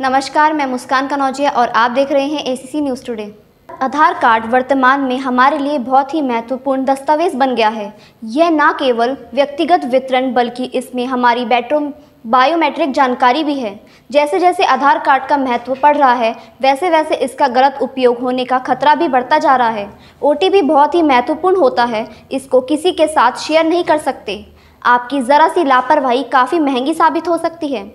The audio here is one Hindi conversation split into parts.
नमस्कार, मैं मुस्कान कनौजिया और आप देख रहे हैं ACC news today Aadhaar card वर्तमान में हमारे लिए बहुत ही महत्वपूर्ण दस्तावेज़ बन गया है। यह न केवल व्यक्तिगत वितरण, बल्कि इसमें हमारी बेडरूम बायोमेट्रिक जानकारी भी है। जैसे जैसे आधार कार्ड का महत्व बढ़ रहा है वैसे वैसे इसका गलत उपयोग होने का खतरा भी बढ़ता जा रहा है। ओटीपी बहुत ही महत्वपूर्ण होता है, इसको किसी के साथ शेयर नहीं कर सकते। आपकी ज़रा सी लापरवाही काफ़ी महँगी साबित हो सकती है।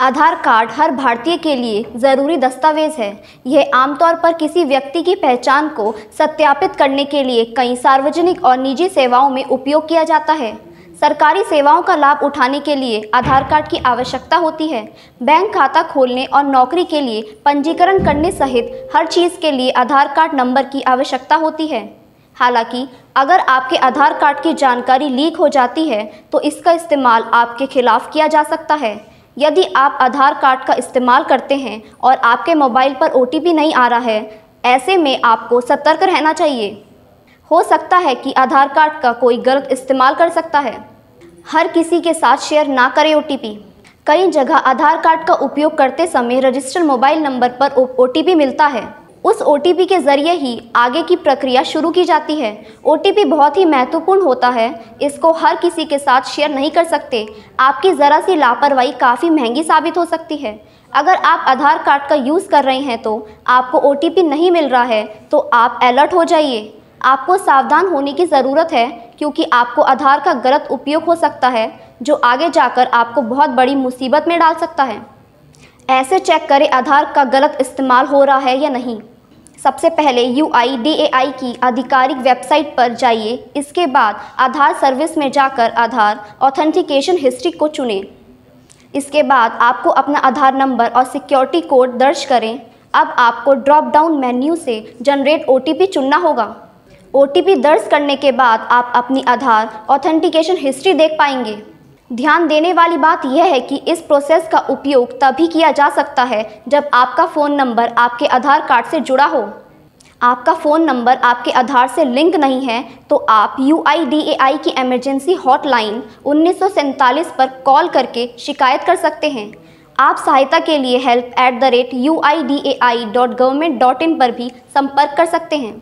आधार कार्ड हर भारतीय के लिए ज़रूरी दस्तावेज़ है। यह आमतौर पर किसी व्यक्ति की पहचान को सत्यापित करने के लिए कई सार्वजनिक और निजी सेवाओं में उपयोग किया जाता है। सरकारी सेवाओं का लाभ उठाने के लिए आधार कार्ड की आवश्यकता होती है। बैंक खाता खोलने और नौकरी के लिए पंजीकरण करने सहित हर चीज़ के लिए आधार कार्ड नंबर की आवश्यकता होती है। हालाँकि, अगर आपके आधार कार्ड की जानकारी लीक हो जाती है तो इसका इस्तेमाल आपके खिलाफ किया जा सकता है। यदि आप आधार कार्ड का इस्तेमाल करते हैं और आपके मोबाइल पर ओटीपी नहीं आ रहा है, ऐसे में आपको सतर्क रहना चाहिए। हो सकता है कि आधार कार्ड का कोई गलत इस्तेमाल कर सकता है। हर किसी के साथ शेयर ना करें ओटीपी कई जगह आधार कार्ड का उपयोग करते समय रजिस्टर्ड मोबाइल नंबर पर ओटीपी मिलता है। उस ओटीपी के ज़रिए ही आगे की प्रक्रिया शुरू की जाती है। ओटीपी बहुत ही महत्वपूर्ण होता है। इसको हर किसी के साथ शेयर नहीं कर सकते। आपकी ज़रा सी लापरवाही काफ़ी महँगी साबित हो सकती है। अगर आप आधार कार्ड का यूज़ कर रहे हैं तो आपको ओटीपी नहीं मिल रहा है तो आप अलर्ट हो जाइए। आपको सावधान होने की ज़रूरत है, क्योंकि आपको आधार का गलत उपयोग हो सकता है, जो आगे जाकर आपको बहुत बड़ी मुसीबत में डाल सकता है। ऐसे चेक करें आधार का गलत इस्तेमाल हो रहा है या नहीं। सबसे पहले UIDAI की आधिकारिक वेबसाइट पर जाइए। इसके बाद आधार सर्विस में जाकर आधार ऑथेंटिकेशन हिस्ट्री को चुनें। इसके बाद आपको अपना आधार नंबर और सिक्योरिटी कोड दर्ज करें। अब आपको ड्रॉप डाउन मेन्यू से जनरेट ओटीपी चुनना होगा। ओटीपी दर्ज करने के बाद आप अपनी आधार ऑथेंटिकेशन हिस्ट्री देख पाएँगे। ध्यान देने वाली बात यह है कि इस प्रोसेस का उपयोग तभी किया जा सकता है जब आपका फ़ोन नंबर आपके आधार कार्ड से जुड़ा हो। आपका फ़ोन नंबर आपके आधार से लिंक नहीं है तो आप UIDAI की एमरजेंसी हॉटलाइन उन्नीस सौ सैंतालीस पर कॉल करके शिकायत कर सकते हैं। आप सहायता के लिए help at the rate U पर भी संपर्क कर सकते हैं।